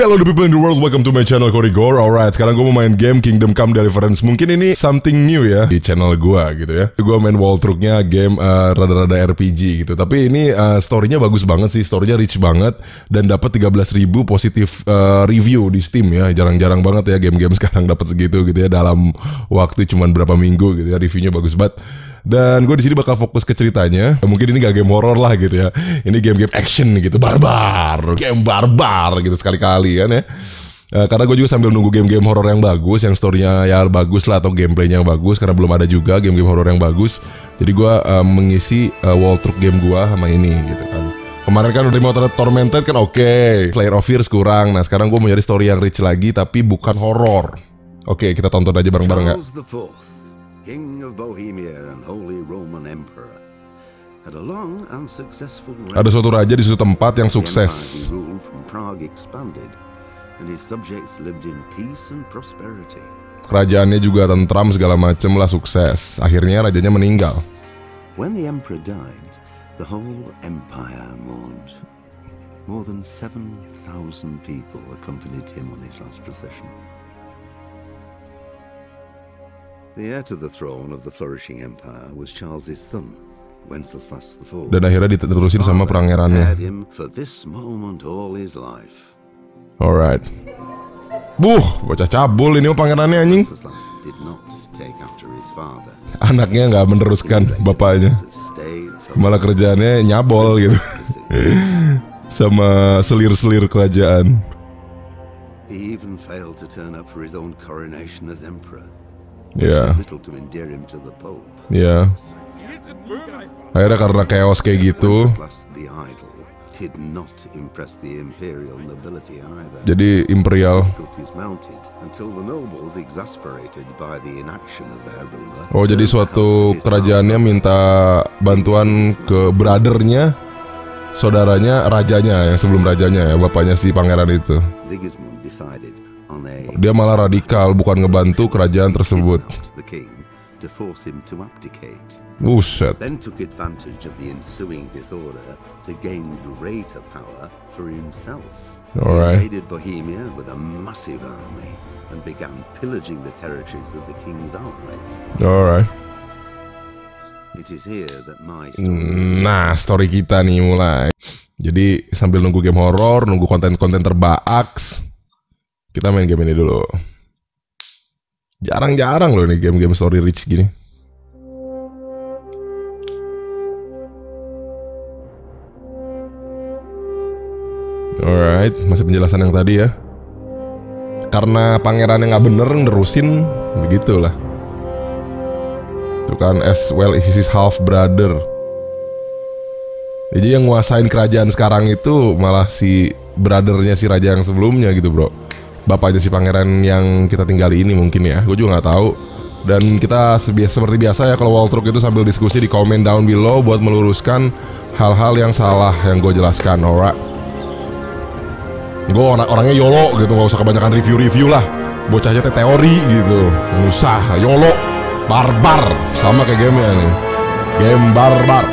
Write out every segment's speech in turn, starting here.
Hello the people in the world, welcome to my channel Cory Gore Alright, sekarang gue mau main game Kingdom Come Deliverance Mungkin ini something new ya di channel gue gitu ya. Gue main wall trucknya game uh, rada-rada RPG gitu. Tapi ini uh, storynya bagus banget sih, storynya rich banget Dan dapat 13.000 positif uh, review di Steam ya. Jarang-jarang banget ya game-game sekarang dapat segitu gitu ya. Dalam waktu cuman berapa minggu gitu ya, reviewnya bagus banget dan gue di sini bakal fokus ke ceritanya. Mungkin ini gak game horror lah gitu ya. Ini game-game action gitu, barbar, game barbar gitu sekali-kali kan ya. Uh, karena gue juga sambil nunggu game-game horror yang bagus, yang storynya ya bagus lah atau gameplaynya yang bagus, karena belum ada juga game-game horror yang bagus. Jadi gue uh, mengisi uh, wall truck game gue sama ini gitu kan. Kemarin kan mau Tormented kan oke, okay. Slayer of Fears kurang. Nah sekarang gue mau nyari story yang rich lagi tapi bukan horror. Oke okay, kita tonton aja bareng-bareng ya. King of Bohemia and Holy Roman Emperor. Had a long and successful Ada suatu raja di suatu tempat yang sukses. Kerajaannya juga tentram segala macam lah sukses. Akhirnya rajanya meninggal. When the emperor died, the whole empire mourned. More than 7,000 people accompanied him on his last procession. The heir to the throne of the flourishing empire was Charles's son, Wenceslas IV. Dan akhirnya diterusin sama pangerannya. Alright. Buh, bocah cabul ini pangerannya anjing. Anaknya nggak meneruskan bapaknya. Malah kerjaannya nyabol gitu. sama selir-selir kerajaan. He even failed to turn up for his own coronation as emperor. Ya. Ya. Akhirnya karena chaos kayak gitu. Jadi imperial. Oh jadi suatu kerajaannya minta bantuan ke brothernya, saudaranya, rajanya ya sebelum rajanya ya bapaknya si pangeran itu. Dia malah radikal, bukan ngebantu kerajaan tersebut. Buset. Then took advantage of the ensuing disorder to gain greater power for himself. Alright. Invaded Bohemia with a massive army and began pillaging the territories of the king's allies. Alright. It is here that my story nah, story kita nih mulai. Jadi sambil nunggu game horror, nunggu konten-konten terbaaks, kita main game ini dulu. Jarang-jarang loh nih game-game story rich gini. Alright, masih penjelasan yang tadi ya. Karena pangerannya nggak bener nerusin, begitulah. Itu kan as well as his half brother. Jadi yang nguasain kerajaan sekarang itu malah si brothernya si raja yang sebelumnya gitu bro bapaknya si pangeran yang kita tinggali ini mungkin ya. Gue juga nggak tahu. Dan kita seperti biasa ya kalau wall truck itu sambil diskusi di komen down below buat meluruskan hal-hal yang salah yang gue jelaskan alright? Gue orang orangnya yolo gitu nggak usah kebanyakan review-review lah. Bocahnya teh teori gitu. Usah yolo. Barbar. Sama kayak game nih. Game barbar.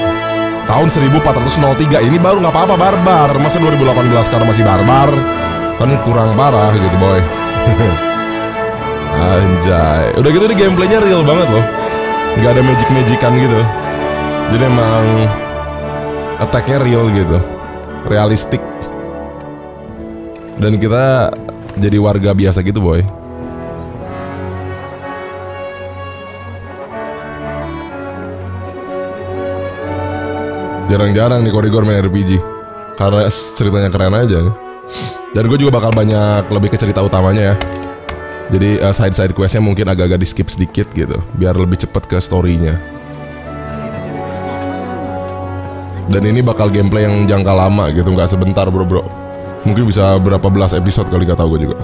Tahun 1403 ini baru nggak apa-apa barbar. Masa 2018 karena masih barbar kan kurang parah gitu boy. Anjay. Udah gitu di gameplaynya real banget loh. Nggak ada magic magician gitu. Jadi emang attacknya real gitu. Realistik. Dan kita jadi warga biasa gitu boy. Jarang-jarang nih korigor main RPG karena ceritanya keren aja. nih. Dan gue juga bakal banyak lebih ke cerita utamanya ya. Jadi uh, side-side questnya mungkin agak-agak di skip sedikit gitu, biar lebih cepet ke storynya. Dan ini bakal gameplay yang jangka lama gitu, nggak sebentar bro bro. Mungkin bisa berapa belas episode kali gak tau gue juga.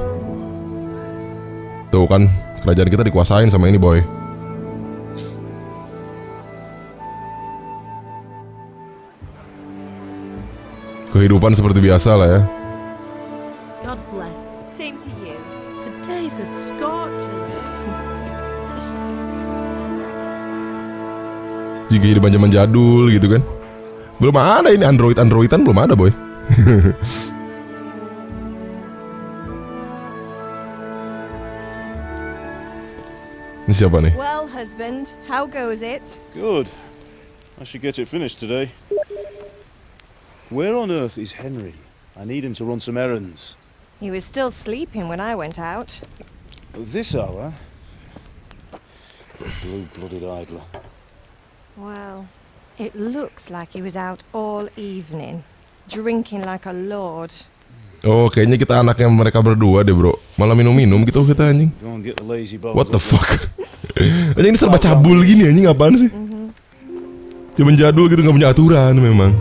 Tuh kan, kerajaan kita dikuasain sama ini boy. Kehidupan seperti biasa lah ya to you. Today's a scorch. Jika hidup zaman jadul gitu kan. Belum ada ini Android Androidan belum ada boy. ini siapa nih? Well, husband, how goes it? Good. I should get it finished today. Where on earth is Henry? I need him to run some errands. He was still sleeping when I went out. At this hour? The blue-blooded idler. Well, it looks like he was out all evening, drinking like a lord. Oh, kayaknya kita anaknya mereka berdua deh, bro. Malah minum-minum gitu kita anjing. What the fuck? anjing ini serba cabul gini anjing apaan sih? Zaman jadul gitu nggak punya aturan memang.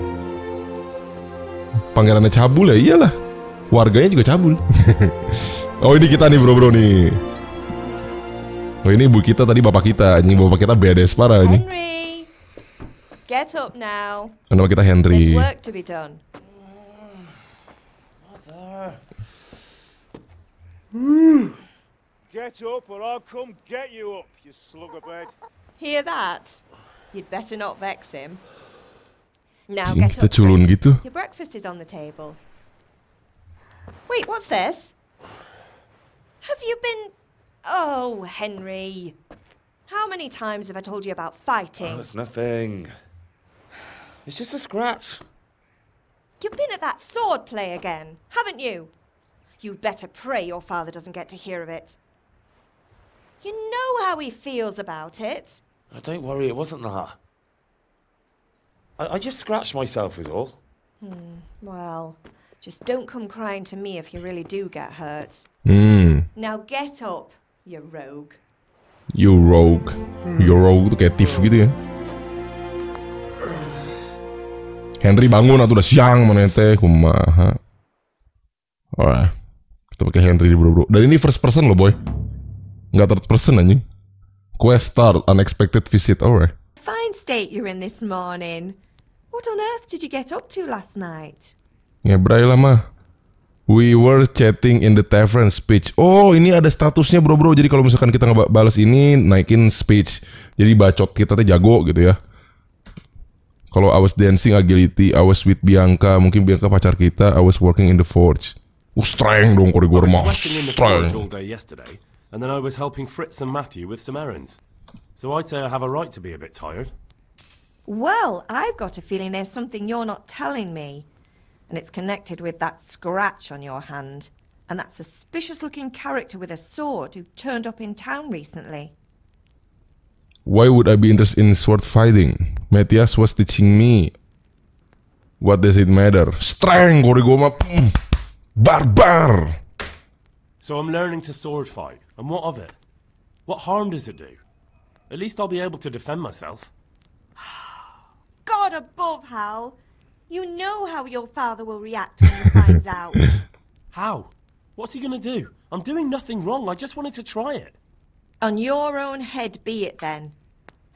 Pangerannya cabul ya iyalah. Warganya juga cabul. oh ini kita nih bro-bro nih. Oh ini ibu kita tadi bapak kita anjing bapak kita bedes parah anjing. Henry! Get up now. Nama kita There's Henry. work to be done. Get up or I'll come get you up, you slug of bed. Hear that? You'd better not vex him. Now get kita up. culun quick. gitu. Your breakfast is on the table. Wait, what's this? Have you been. Oh, Henry. How many times have I told you about fighting? Oh, it's nothing. It's just a scratch. You've been at that sword play again, haven't you? You'd better pray your father doesn't get to hear of it. You know how he feels about it. Oh, don't worry, it wasn't that. I, I just scratched myself, is all. Hmm, well, just don't come crying to me if you really do get hurt. Hmm, Now get up, you rogue. you rogue. You rogue tuh kayak thief gitu ya. Henry bangun atau udah siang mana teh kumaha. Alright. Kita pakai Henry di bro-bro. Dan ini first person loh boy. Nggak third person anjing. Quest start unexpected visit. Alright. Fine state you're in this morning. What on earth did you get up to last night? Ngebray lah mah. We were chatting in the tavern speech. Oh, ini ada statusnya bro-bro. Jadi kalau misalkan kita ngebales ini, naikin speech. Jadi bacot kita tuh jago gitu ya. Kalau I was dancing agility, I was with Bianca. Mungkin Bianca pacar kita. I was working in the forge. Uh, strength dong kalau I gue was mah. sweating in the forge all Strength. day yesterday, and then I was helping Fritz and Matthew with some errands. So I'd say I have a right to be a bit tired. Well, I've got a feeling there's something you're not telling me. And it's connected with that scratch on your hand. And that suspicious looking character with a sword who turned up in town recently. Why would I be interested in sword fighting? Matthias was teaching me. What does it matter? Strength kalau gue mah. mm, Barbar. So I'm learning to sword fight, and what of it? What harm does it do? At least I'll be able to defend myself. God above, Hal! You know how your father will react when he finds out. How? What's he gonna do? I'm doing nothing wrong. I just wanted to try it. On your own head be it then.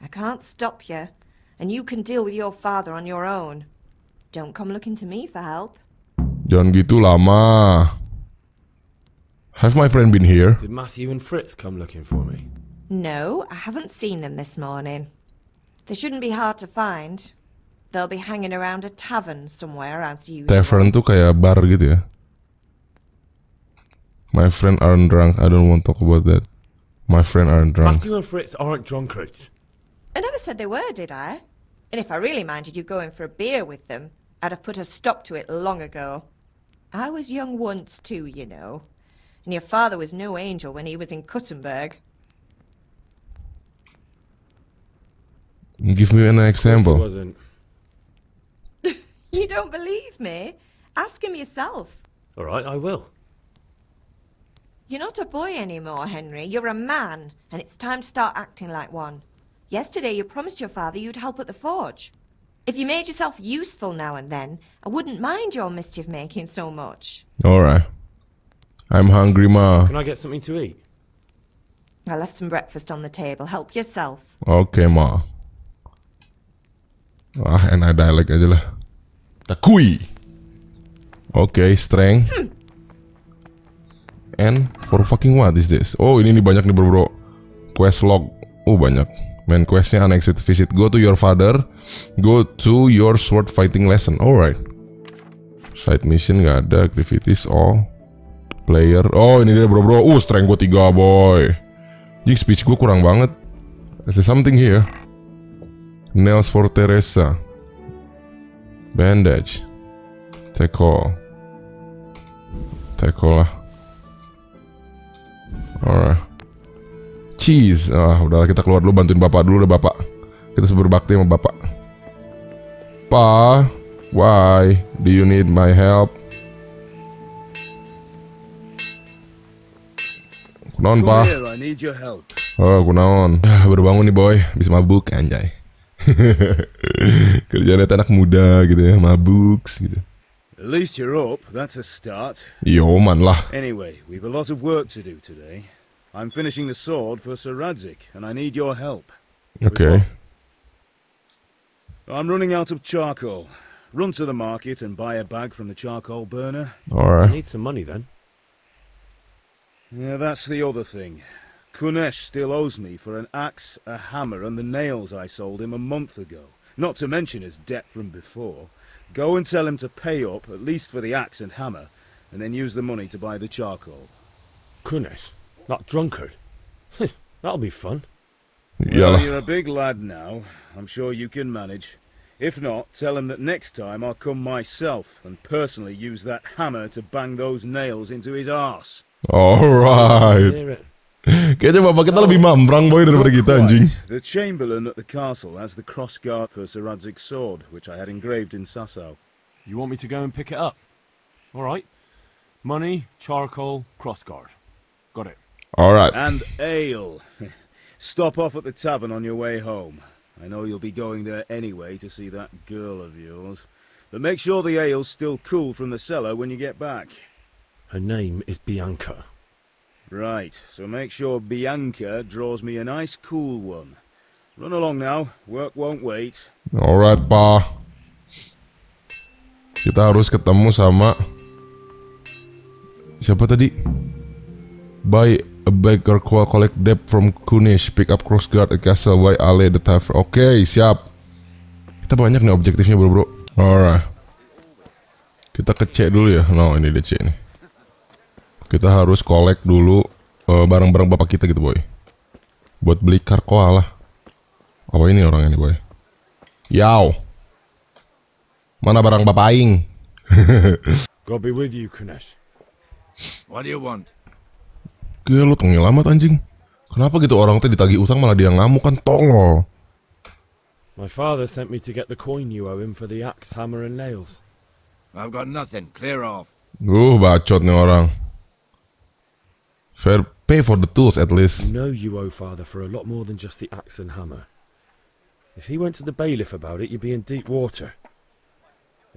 I can't stop you, and you can deal with your father on your own. Don't come looking to me for help. Jangan gitu lama. Have my friend been here? Did Matthew and Fritz come looking for me? No, I haven't seen them this morning. They shouldn't be hard to find. They'll be hanging around a tavern somewhere as usual. Tavern tuh kayak bar gitu ya. My friend aren't drunk. I don't want to talk about that. My friend aren't drunk. Matthew and Fritz aren't drunkards. I never said they were, did I? And if I really minded you going for a beer with them, I'd have put a stop to it long ago. I was young once too, you know. And your father was no angel when he was in Kuttenberg. Give me an It example. Wasn't. You don't believe me? Ask him yourself. All right, I will. You're not a boy anymore, Henry. You're a man, and it's time to start acting like one. Yesterday you promised your father you'd help at the forge. If you made yourself useful now and then, I wouldn't mind your mischief making so much. Alright. I'm hungry, ma. Can I get something to eat? I left some breakfast on the table. Help yourself. Okay, ma. Ah, enak dialek aja lah. Takui. Oke, strength. And for fucking what is this? Oh, ini nih banyak nih bro, bro. Quest log. Oh, banyak. Main questnya unexpected visit. Go to your father. Go to your sword fighting lesson. Alright. Side mission nggak ada. Activities all. Player. Oh, ini dia bro, bro. Uh, strength gue 3, boy. Jing speech gue kurang banget. There's something here. Nails for Teresa. Bandage. Tackle. Tackle lah. Alright. Cheese. Ah, udah kita keluar dulu bantuin bapak dulu deh bapak. Kita berbakti sama bapak. Pa, why do you need my help? Kunaon, Pa? Here, I need your help. Oh, kunaon. Ah, baru bangun nih, boy. Bisa mabuk, anjay. Kerjaan anak muda gitu ya, mabuk gitu. At least you're up. That's a start. Yoman lah. Anyway, we've a lot of work to do today. I'm finishing the sword for Sir Radzik, and I need your help. Okay. I'm running out of charcoal. Run to the market and buy a bag from the charcoal burner. All right. I Alright. need some money then. Yeah, that's the other thing. Kunesh still owes me for an axe, a hammer, and the nails I sold him a month ago. Not to mention his debt from before. Go and tell him to pay up, at least for the axe and hammer, and then use the money to buy the charcoal. Kunesh, that drunkard. That'll be fun. Well, you're a big lad now. I'm sure you can manage. If not, tell him that next time I'll come myself and personally use that hammer to bang those nails into his arse. Alright. Hear it. Kayaknya bapak kita lebih mamprang boy daripada kita anjing. The Chamberlain at the castle has the cross guard for Sir Radzig's sword, which I had engraved in Sasau. You want me to go and pick it up? All right. Money, charcoal, crossguard. Got it. Alright. And ale. Stop off at the tavern on your way home. I know you'll be going there anyway to see that girl of yours. But make sure the ale's still cool from the cellar when you get back. Her name is Bianca. Right, so make sure Bianca draws me a nice cool one. Run along now, work won't wait. Alright, Pa. Kita harus ketemu sama siapa tadi? Buy a bag or call collect debt from Kunish, pick up crossguard at castle by Ale the tavern. Oke, siap. Kita banyak nih objektifnya, bro, bro. Alright. Kita ke C dulu ya. No, ini dia C nih. Kita harus collect dulu eh, barang-barang bapak kita gitu, boy. Buat beli karkoa lah. Apa ini orangnya nih, boy? Yau. Mana barang bapak aing? God be with you, Kunesh. What do you want? Gila lu tengil amat anjing. Kenapa gitu orang teh ditagih utang malah dia ngamuk kan tolol. My father sent me to get the coin you owe him for the axe, hammer, and nails. I've got nothing. Clear off. Uh, bacot nih orang. Fair pay for the tools at You least. know you owe father for a lot more than just the axe and hammer. If he went to the bailiff about it, you'd be in deep water.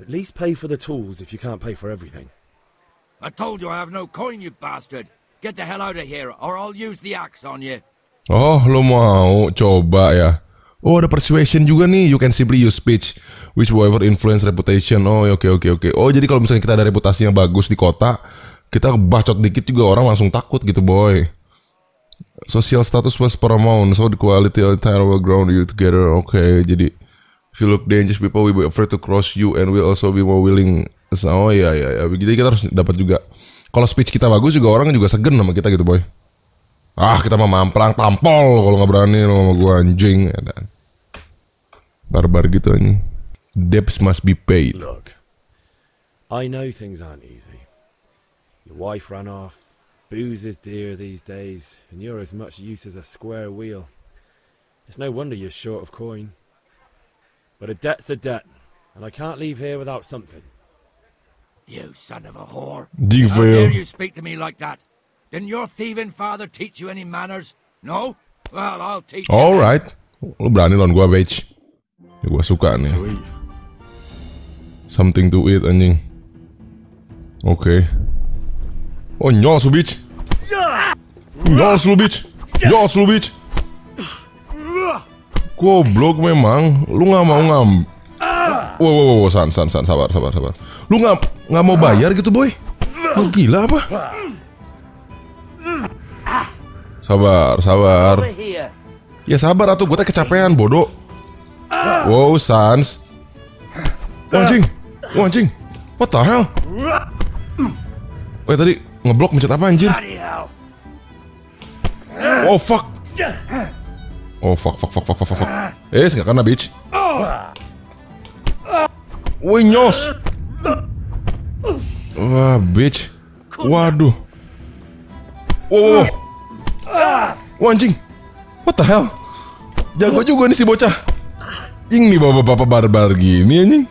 At least pay for the tools if you can't pay for everything. I told you I have no coin, you bastard. Get the hell out of here, or I'll use the axe on you. Oh, lu mau coba ya. Oh, ada persuasion juga nih. You can simply use speech which will influence reputation. Oh, oke oke oke. Oh, jadi kalau misalnya kita ada reputasi yang bagus di kota, kita bacot dikit juga orang langsung takut gitu, boy. Social status was paramount, so the quality of the will ground you together. Oke, jadi if you look dangerous, people will be afraid to cross you and will also be more willing. Oh iya iya iya. Jadi kita harus dapat juga. Kalau speech kita bagus juga orang juga segen sama kita gitu, boy. Ah, kita mah mamprang tampol kalau nggak berani lo sama gua anjing ya kan. Barbar gitu anjing. Debts must be paid. Look, I know things aren't easy. Your wife ran off, booze is dear these days, and you're as much use as a square wheel. It's no wonder you're short of coin. But a debt's a debt, and I can't leave here without something. You son of a whore. Jing How dare you speak to me like that? Didn't your thieving father teach you any manners? No? Well, I'll teach you. then. Alright. Lu berani lawan gua, Beach. Ya, gua suka nih. Something to eat anjing. Oke. Oh, bitch. Nyos lu, bitch. Nyos lu, bitch. Goblok memang. Lu nggak mau ngam. Wow, wow, wow, san, san, san, sabar, sabar, sabar. Lu nggak nggak mau bayar gitu, boy? Lu gila apa? Sabar, sabar. Ya sabar atuh, gue teh kecapean, bodoh. Wow, Sans. Wah, anjing. What the hell? Wah, tadi ngeblok mencet apa anjir? Oh, fuck. Oh fuck fuck fuck fuck fuck fuck. Eh, nggak kena bitch. Woi nyos. Wah bitch. Waduh. Wow, wow, wow. Wah, anjing. What the hell? Jago juga nih si bocah. Jing nih bapak-bapak barbar gini anjing.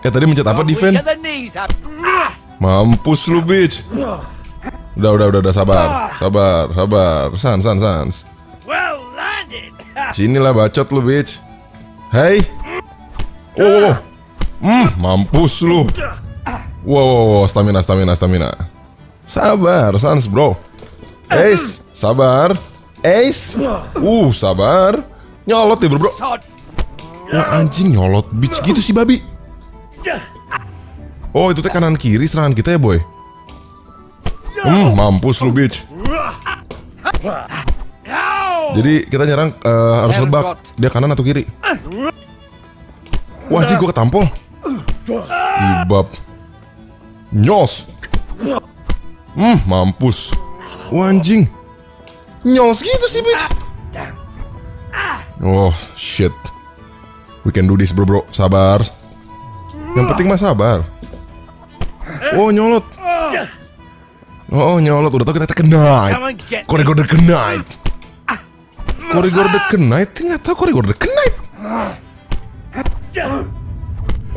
Eh tadi mencet apa defend? Mampus lu bitch. Udah udah udah udah sabar. Sabar, sabar. Sans sans sans. Well landed. Sinilah bacot lu bitch. Hey. Wow. Hmm, mampus lu. Wow, wow, wow, stamina, stamina, stamina. Sabar, sans bro. Ace, sabar. Ace. Uh, sabar. Nyolot ya bro. Wah anjing nyolot bitch gitu sih babi. Oh itu teh kanan kiri serangan kita ya boy. Hmm, mampus lu bitch. Jadi kita nyerang eh, harus lebak. Dia kanan atau kiri? Wah gua ketampol. Ibab. Nyos. Hmm, mampus. Wah anjing. Nyos gitu sih bitch. Oh shit. We can do this bro bro. Sabar. Yang penting mah sabar. Oh nyolot. Oh nyolot. Udah tau kita and get Koridor Knight. Koridor Knight. Ternyata koridor Knight.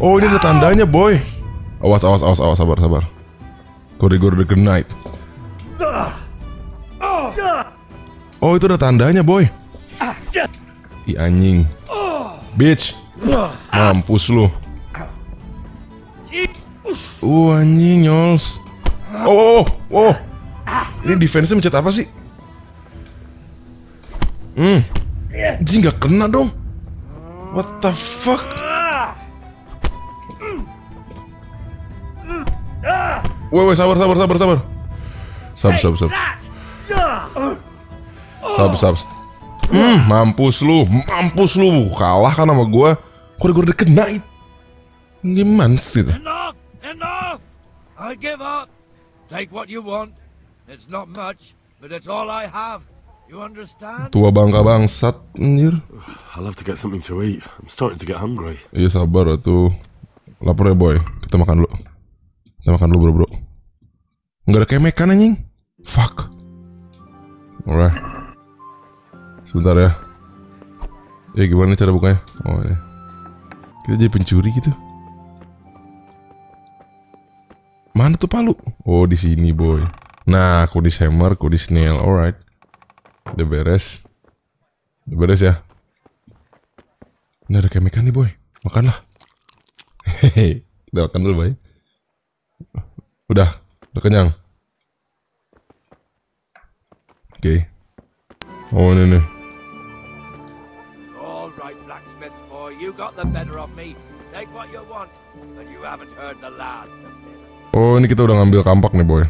Oh ini ada tandanya boy. Awas awas awas awas sabar sabar. Koridor Knight. Oh itu ada tandanya boy. Ih anjing. Bitch. Mampus lu. Uh anjing nyols. Oh, oh, oh. Ini defense-nya mencet apa sih? Hmm. Anjing gak kena dong. What the fuck? Woi, woi, sabar, sabar, sabar, sabar. Sab, sab, sab. Sab, sab. Hmm, mampus lu, mampus lu. Kalah kan sama gua. Koridor the Knight. Gimana sih? Enough! Enough! I give up. Take what you want. It's not much, but it's all I have. You understand? Tua bangka bangsat, anjir. I'll have to get something to eat. I'm starting to get hungry. Iya sabar tuh. Lapar ya boy. Kita makan dulu. Kita makan dulu bro bro. Nggak ada kemek kan anjing? Fuck. Alright. Sebentar ya. Ya gimana cara bukanya? Oh ini. Kita jadi pencuri gitu. Mana tuh palu? Oh di sini boy. Nah, kudis hammer, kudis nail. Alright. Udah beres. Udah beres ya. Ini ada kemekan nih boy. Makanlah. Hehehe. Udah makan dulu boy. Udah. Udah kenyang. Oke. Oh ini nih. All right, blacksmith boy. You got the better of me. Take what you want, and you haven't heard the last of. Oh ini kita udah ngambil kampak nih boy.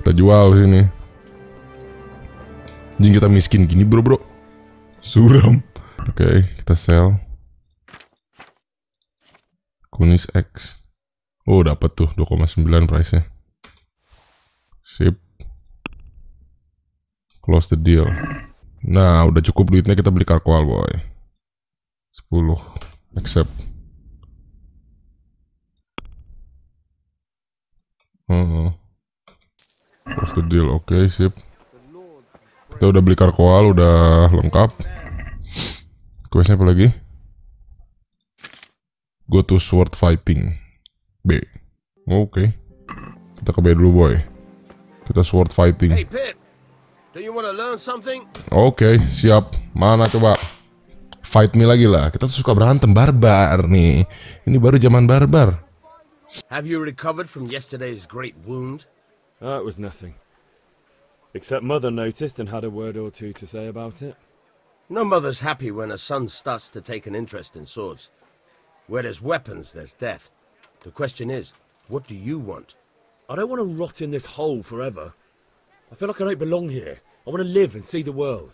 Kita jual sini. Jing kita miskin gini bro bro. Suram. Oke kita sell. Kunis X. Oh dapat tuh 2,9 price nya. Sip. Close the deal. Nah udah cukup duitnya kita beli karkoal boy. 10. Accept. Heeh. Close the deal, oke sip. Kita udah beli karkoal, udah lengkap. Questnya apa lagi? Go to sword fighting. B. Oke. Kita ke B dulu boy. Kita sword fighting. Pip, do you want to learn something? Oke, siap. Mana coba? Fight me lagi lah. Kita tuh suka berantem barbar nih. Ini baru zaman barbar. Have you recovered from yesterday's great wound? Oh, it was nothing. Except Mother noticed and had a word or two to say about it. No mother's happy when a son starts to take an interest in swords. Where there's weapons, there's death. The question is, what do you want? I don't want to rot in this hole forever. I feel like I don't belong here. I want to live and see the world.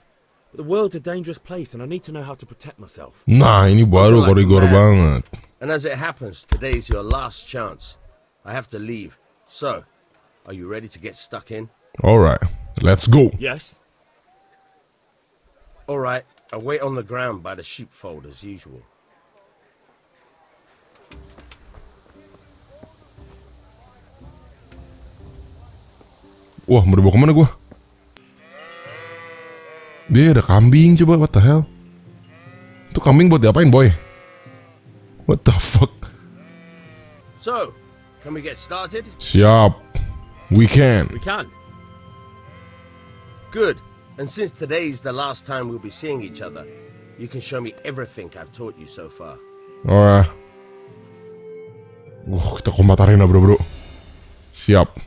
But the world's a dangerous place and I need to know how to protect myself. Nah, ini baru koridor banget. And as it happens, today's your last chance. I have to leave. So, are you ready to get stuck in? Alright, let's go. Yes? All right, I wait on the ground by the sheepfold as usual. Wah, mau dibawa kemana gua? Dia ada kambing coba, what the hell? Itu kambing buat diapain, boy? What the fuck? So, can we get started? Siap. We can. We can. Good. And since today's the last time we'll be seeing each other, you can show me everything I've taught you so far. Alright. Wah, kita kombat arena, bro, bro. Siap.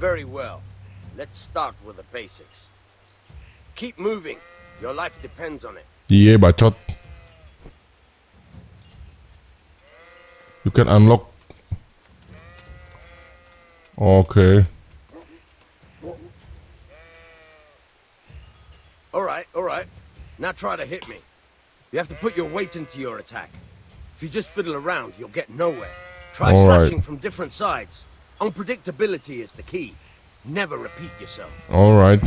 Very well. Let's start with the basics. Keep moving. Your life depends on it. Iya, bacot. You can unlock. Okay. All right, all right. Now try to hit me. You have to put your weight into your attack. If you just fiddle around, you'll get nowhere. Try All right. slashing from different sides. Unpredictability is the key. Never repeat yourself. Alright.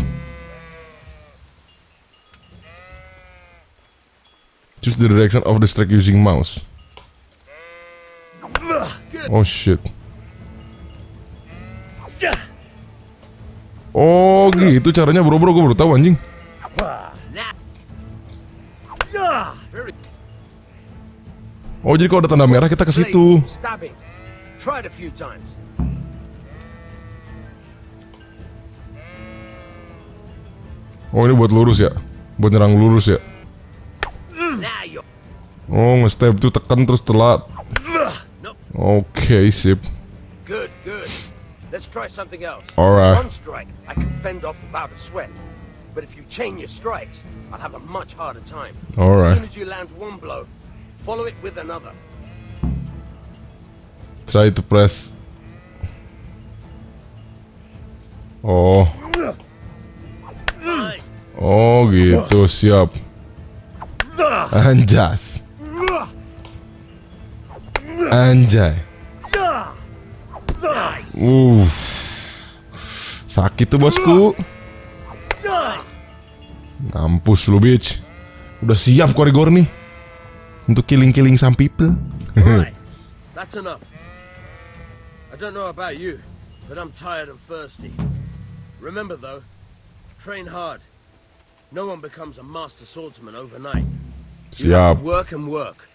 Choose the direction of the strike using mouse. Oh shit. Oh gitu caranya bro bro gue baru tahu anjing. Oh jadi kalau ada tanda merah kita ke situ. Oh ini buat lurus ya, buat nyerang lurus ya. Oh nge-step tuh tekan terus telat. Oke sip. good, good. Let's try something else. Alright. One strike, I can fend off without a sweat. But if you chain your strikes, I'll have a much harder time. Alright. As soon as you land one blow, follow it with another. Try to press. Oh. Oh gitu siap. Anjas. Anjay. Uh. Sakit tuh bosku. Mampus lu bitch. Udah siap korigor nih. Untuk killing-killing some people. Right. That's enough. I don't know about you, but I'm tired and thirsty. Remember though, train hard. No one becomes a master swordsman overnight. You have Siap. to work and work.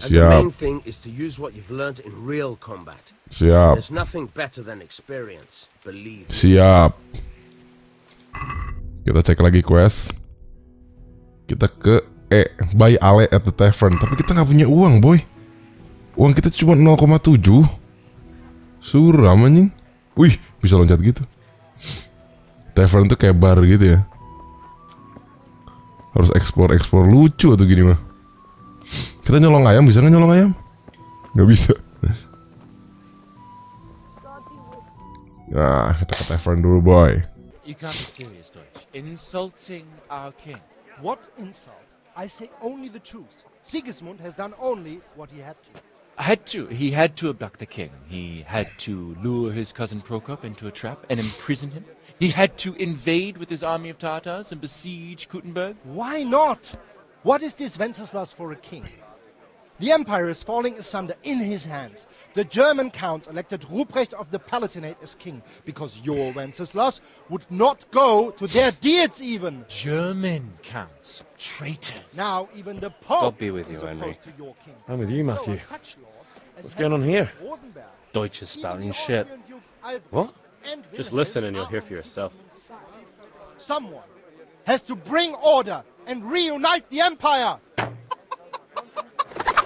Siap. main thing is to use what you've learned in real combat. Siap. There's nothing better than experience, believe me. Siap. Kita cek lagi quest. Kita ke E, buy Ale at the tavern. Tapi kita nggak punya uang, boy. Uang kita cuma 0,7. Suram anjing. Wih, bisa loncat gitu. Tavern tuh kayak bar gitu ya. Harus explore-explore lucu atau gini mah. Kita nyolong ayam, bisa nggak nyolong ayam? Nggak bisa. Nah, kita ke tavern dulu, boy. You can't be serious, Deutsch. Insulting our king. What insult? I say only the truth. Sigismund has done only what he had to. Had to. He had to abduct the king. He had to lure his cousin Prokop into a trap and imprison him. He had to invade with his army of Tartars and besiege Kuttenberg. Why not? What is this Wenceslas for a king? The empire is falling asunder in his hands. The German counts elected Ruprecht of the Palatinate as king because your Wenceslas would not go to their deeds even. German counts. Traitors. Now even the Pope God be with is you, Henry. opposed to your king. I'm with you, So Matthew. are such lords as What's going on here? Rosenberg, Deutsch is even spouting shit. Austrian dukes Albrecht What? Just listen and you'll hear for yourself. Someone has to bring order and reunite the empire.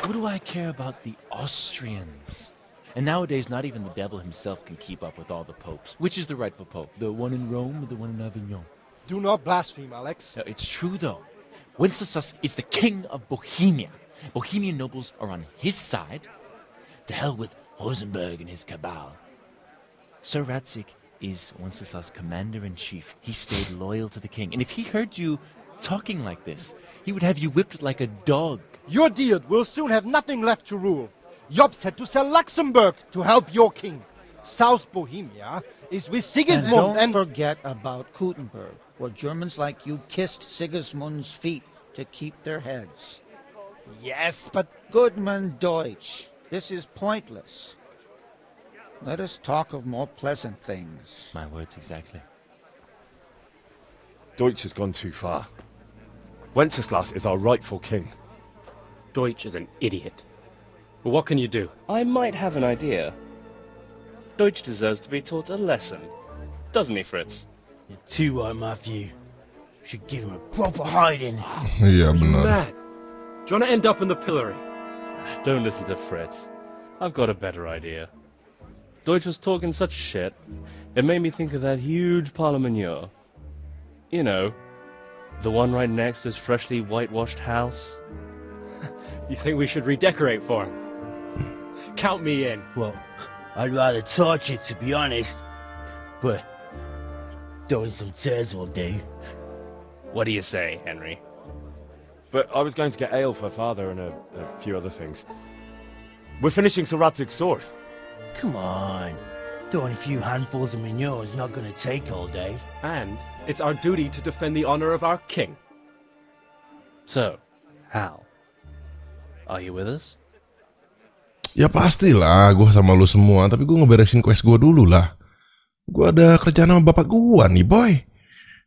What do I care about the Austrians? And nowadays, not even the devil himself can keep up with all the popes. Which is the rightful pope? The one in Rome or the one in Avignon? Do not blaspheme, Alex. No, it's true though. Wenceslas is the king of Bohemia. Bohemian nobles are on his side. To hell with Rosenberg and his cabal. Sir Ratzik is Wenceslas' commander in chief. He stayed loyal to the king. And if he heard you talking like this, he would have you whipped like a dog. Your Diet will soon have nothing left to rule. Jobst had to sell Luxembourg to help your king. South Bohemia is with Sigismund And Sigismund don't and... forget about Gutenberg. where Germans like you kissed Sigismund's feet to keep their heads. Yes, but Goodman Deutsch, this is pointless. Let us talk of more pleasant things. My words exactly. Deutsch has gone too far. Wenceslas is our rightful king. Deutsch is an idiot. But what can you do? I might have an idea. Deutsch deserves to be taught a lesson. Doesn't he, Fritz? You're too right, Matthew. Should give him a proper hiding. Ah, iya You benar. mad? Do you want to end up in the pillory? Don't listen to Fritz. I've got a better idea. Deutsch was talking such shit, it made me think of that huge parliament. You know, the one right next to his freshly whitewashed house. You think we should redecorate for him? Count me in. Well, I'd rather torch it, to be honest. But doing some turds will do. What do you say, Henry? But I was going to get ale for father and a, a few other things. We're finishing Sir Radzig's sword. Come on. Doing a few handfuls of manure is not going to take all day. And it's our duty to defend the honor of our king. So, Hal, are you with us? Ya pastilah gue sama lu semua Tapi gue ngeberesin quest gue dulu lah Gue ada kerjaan sama bapak gue nih boy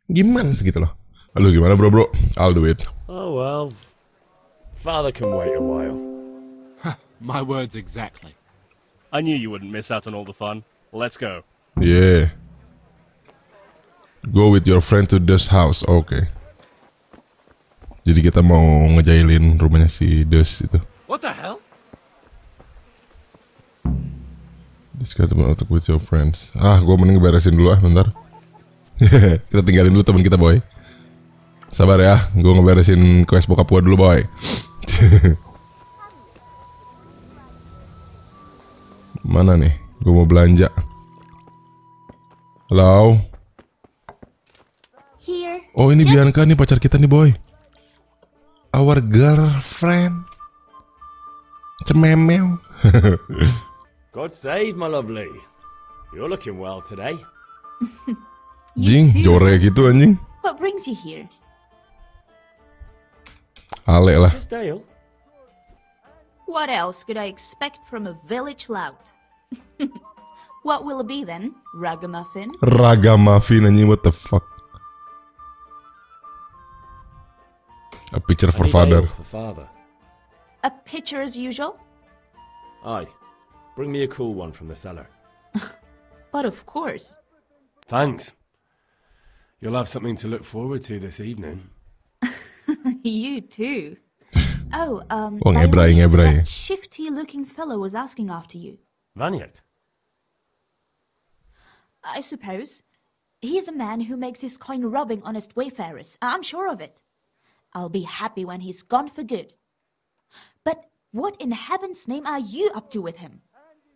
Gimana segitu loh Lu gimana bro bro I'll do it Oh well. Father can wait a while. My words exactly. I knew you wouldn't miss out on all the fun. Let's go. Yeah Go with your friend to Dust house. Oke. Jadi kita mau ngejailin rumahnya si Dust itu. What the hell? Discuss about with your friends. Ah gue mending beresin dulu ah bentar. Kita tinggalin dulu teman kita boy. Sabar ya Gue ngeberesin quest bokap gue dulu boy. Mana nih? Gue mau belanja. Halo. Oh ini Bianca nih pacar kita nih boy Our girlfriend Cememeo God save my lovely. You're looking well today. Jing, jore gitu anjing What brings you here? Ale lah Just ale. What else could I expect from a village lout? what will it be then? Ragamuffin? Ragamuffin anjing what the fuck A picture for father for father. A pitcher as usual? Aye. Bring me a cool one from the cellar. But of course. Thanks. You'll have something to look forward to this evening. you too. Oh, um, Oh, by the ngebrai, that shifty-looking fellow was asking after you. Vaniak? I suppose. He's a man who makes his coin robbing honest wayfarers. I'm sure of it. I'll be happy when he's gone for good. But what in heaven's name are you up to with him?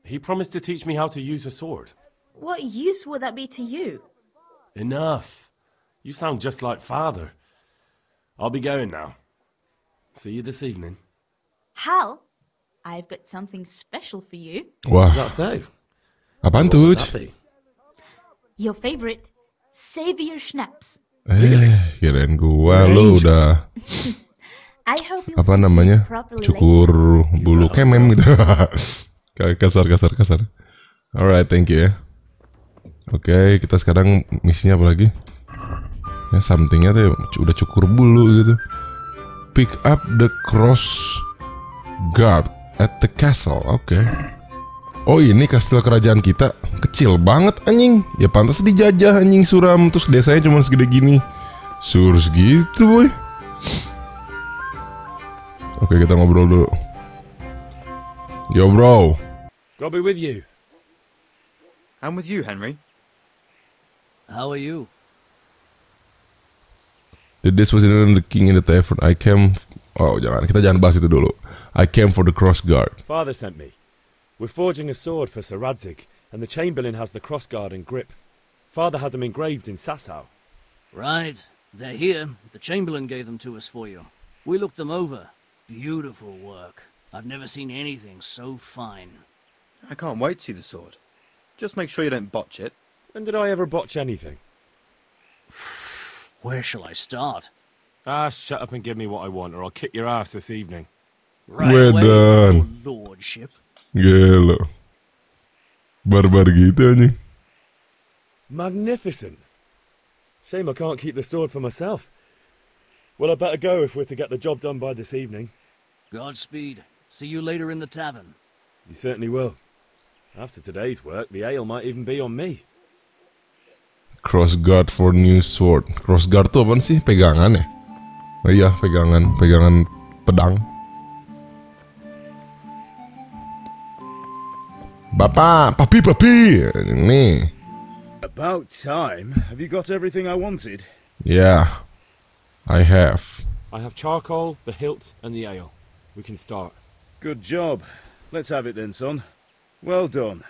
He promised to teach me how to use a sword. What use would that be to you? Enough. You sound just like father. I'll be going now. See you this evening. Hal, I've got something special for you. Wah Is that so? Apaan What tuh would Uj? that be? Your favorite, Savior Schnapps. Eh kirain gua lu udah Apa namanya? Cukur bulu kemem gitu. Kasar kasar kasar. Alright thank you ya. Oke kita sekarang misinya apa lagi? Ya somethingnya tuh udah cukur bulu gitu. Pick up the cross guard at the castle Oke Oh ini kastil kerajaan kita Kecil banget anjing. Ya pantas dijajah anjing suram. Terus desanya cuma segede gini. Sur segitu boy. Oke kita ngobrol dulu. Yo bro. God be with you. And with you, Henry. How are you? This was in the king in the tavern I came Oh jangan. Kita jangan bahas itu dulu. I came for the cross guard. Father sent me. We're forging a sword for Sir Radzig, and the Chamberlain has the crossguard and grip. Father had them engraved in Sasau. Right. They're here. The Chamberlain gave them to us for you. We looked them over. Beautiful work. I've never seen anything so fine. I can't wait to see the sword. Just make sure you don't botch it. When did I ever botch anything? Where shall I start? Ah, shut up and give me what I want, or I'll kick your ass this evening. Right We're away, done. your lordship. Gila. Barbar gitu anjing. Magnificent. Shame I can't keep the sword for myself. Well, I better go if we're to get the job done by this evening. Godspeed. See you later in the tavern. You certainly will. After today's work, the ale might even be on me. Crossguard for new sword. Crossguard tuh apaan sih? Pegangan ya? Oh iya, pegangan, pegangan pedang. Bapak, papi, papi. Nih. About time. Have you got everything I wanted? Yeah. I have. I have charcoal, the hilt, and the ale. We can start. Good job. Let's have it then, son. Well done.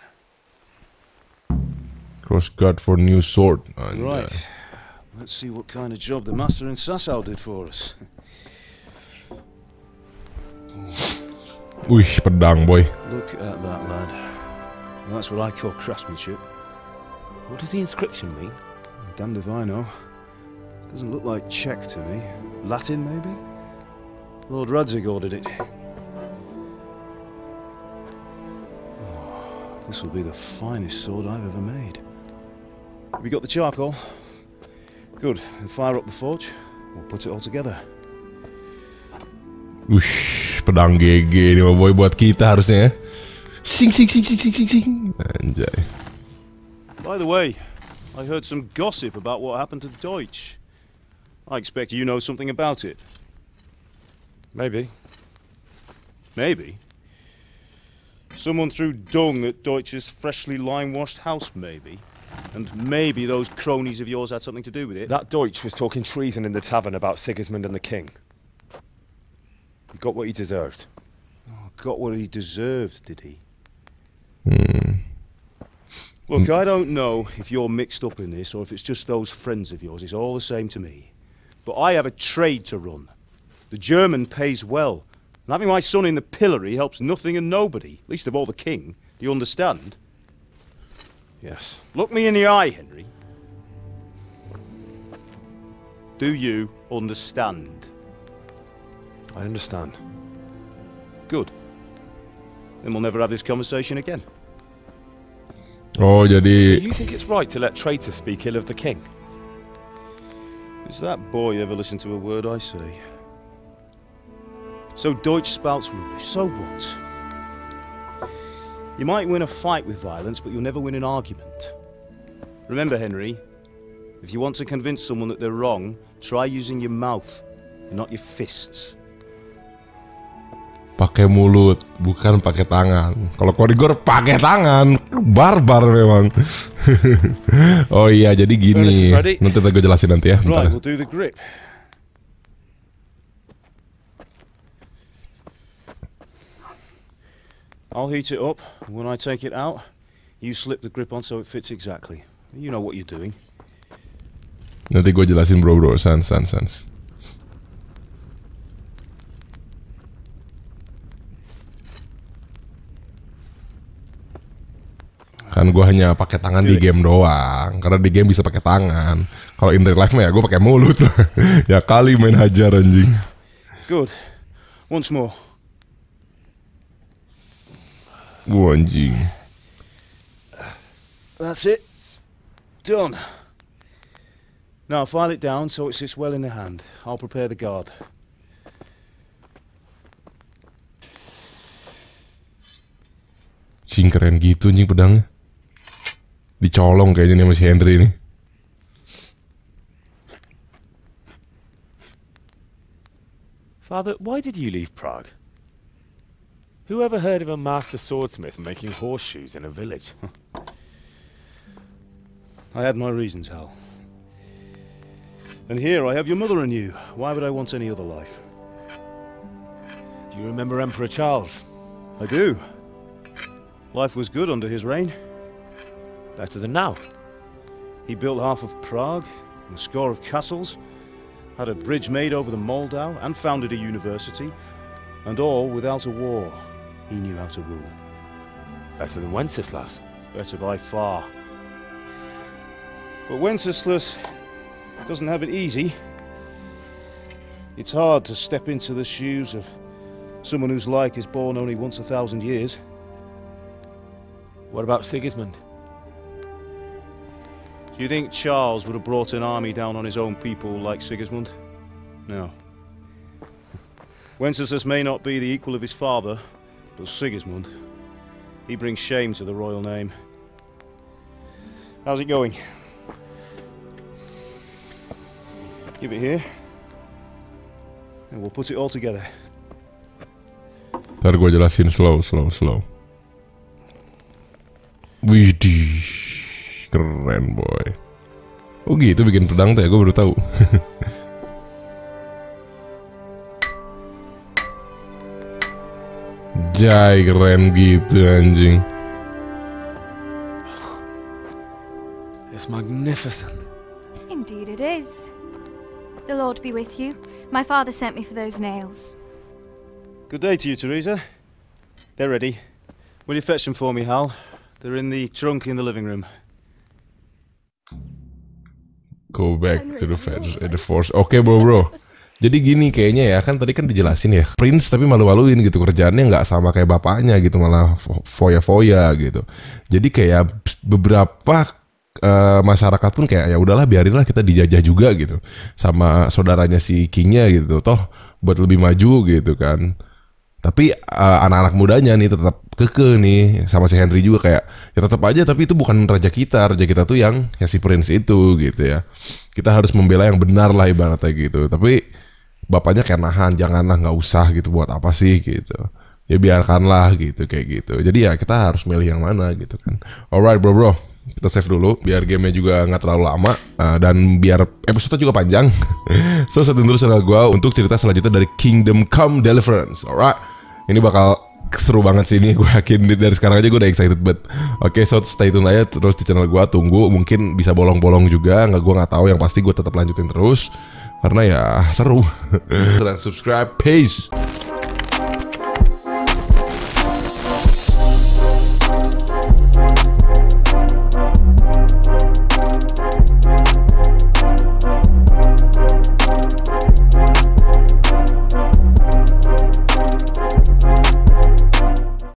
Crossguard for new sword. Anjay. Uh, right. Let's see what kind of job the master in Sasau did for us. Wih, pedang boy. Look at that, lad. That's what I call craftsmanship. What does the inscription mean? Damned if I know. Doesn't look like Czech to me. Latin, maybe? Lord Radzig ordered it. Oh, this will be the finest sword I've ever made. Have you got the charcoal? Good. Then fire up the forge. We'll put it all together. Wih, pedang GG ini mah boy buat kita harusnya ya. Sing sing sing sing sing sing sing. Anjay. Uh, By the way, I heard some gossip about what happened to Deutsch. I expect you know something about it. Maybe. Maybe. Someone threw dung at Deutsch's freshly lime-washed house, maybe. And maybe those cronies of yours had something to do with it. That Deutsch was talking treason in the tavern about Sigismund and the king. He got what he deserved. Oh, got what he deserved, did he? Hmm. Look, I don't know if you're mixed up in this or if it's just those friends of yours. It's all the same to me. But I have a trade to run. The German pays well. And having my son in the pillory helps nothing and nobody, least of all the king. Do you understand? Yes. Look me in the eye, Henry. Do you understand? I understand. Good. Then we'll never have this conversation again. Oh, So jadi you think it's right to let traitors speak ill of the king? Does that boy ever listen to a word I say? So Deutsch spouts rubbish, so what? You might win a fight with violence, but you'll never win an argument. Remember, Henry, if you want to convince someone that they're wrong, try using your mouth not your fists. Pakai mulut, bukan pakai tangan. Kalau Korigor pakai tangan, barbar memang. oh iya, jadi gini. Nanti gue jelasin nanti ya. Right, bentar. we'll grip. I'll heat it up, when I take it out, you slip the grip on so it fits exactly. You know what you're doing. Nanti gue jelasin bro bro, sans sans sans. Kan gue hanya pakai tangan di game doang, karena di game bisa pakai tangan. Kalau in real life mah ya gue pakai mulut. ya kali main hajar anjing. Good. Once more. Wah anjing. That's it. Done. Now file it down so it sits well in the hand. I'll prepare the guard. Cing keren gitu anjing pedangnya. Dicolong kayaknya nih sama si Henry ini. Father, why did you leave Prague? Who ever heard of a master swordsmith making horseshoes in a village? I had my reasons, Hal. And here I have your mother and you. Why would I want any other life? Do you remember Emperor Charles? I do. Life was good under his reign. Better than now. He built half of Prague, and a score of castles, had a bridge made over the Moldau, and founded a university, and all without a war. He knew how to rule. Better than Wenceslas. Better by far. But Wenceslas, doesn't have it easy. It's hard to step into the shoes of someone whose like is born only once a thousand years. What about Sigismund? Do you think Charles would have brought an army down on his own people like Sigismund? No. Wenceslas may not be the equal of his father, but Sigismund, he brings shame to the royal name. How's it going? Give it here. And we'll put it all together. Ntar gue jelasin slow, slow, slow. Widih, keren boy. Oh gitu bikin pedang teh, gue baru tahu. Jai keren gitu anjing. It's magnificent. Indeed it is. The Lord be with you. My father sent me for those nails. Good day to you, Teresa. They're ready. Will you fetch them for me, Hal? They're in the trunk in the living room. Go back to the fence, eh, the force. Oke bro bro. Jadi gini kayaknya ya kan tadi kan dijelasin ya Prince tapi malu-maluin gitu kerjaannya nggak sama kayak bapaknya gitu malah foya-foya gitu. Jadi kayak beberapa uh, masyarakat pun kayak ya udahlah biarinlah kita dijajah juga gitu sama saudaranya si Kingnya gitu toh buat lebih maju gitu kan. Tapi uh, anak-anak mudanya nih tetap keke nih sama si Henry juga kayak ya tetap aja tapi itu bukan raja kita, raja kita tuh yang ya si Prince itu gitu ya. Kita harus membela yang benar lah ibaratnya gitu. Tapi bapaknya kayak nahan janganlah nggak usah gitu buat apa sih? gitu. Ya biarkanlah gitu kayak gitu. Jadi ya kita harus milih yang mana gitu kan. Alright bro bro. Kita save dulu biar gamenya juga nggak terlalu lama uh, dan biar episode juga panjang. So setting dulu channel gue untuk cerita selanjutnya dari Kingdom Come Deliverance alright ini bakal seru banget sih ini gue yakin. Dari sekarang aja gue udah excited banget. Oke okay, so stay tune aja terus di channel gue tunggu mungkin bisa bolong-bolong juga. Nggak gue nggak tahu. Yang pasti gue tetap lanjutin terus. Karena ya seru. Dan subscribe, peace.